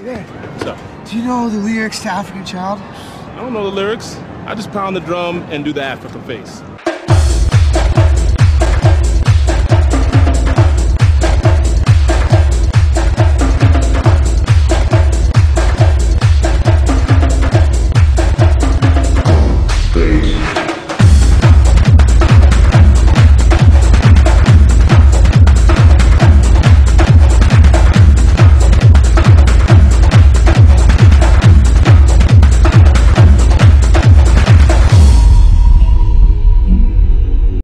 Hey, man. What's up? Do you know the lyrics to African Child? I don't know the lyrics. I just pound the drum and do the African face.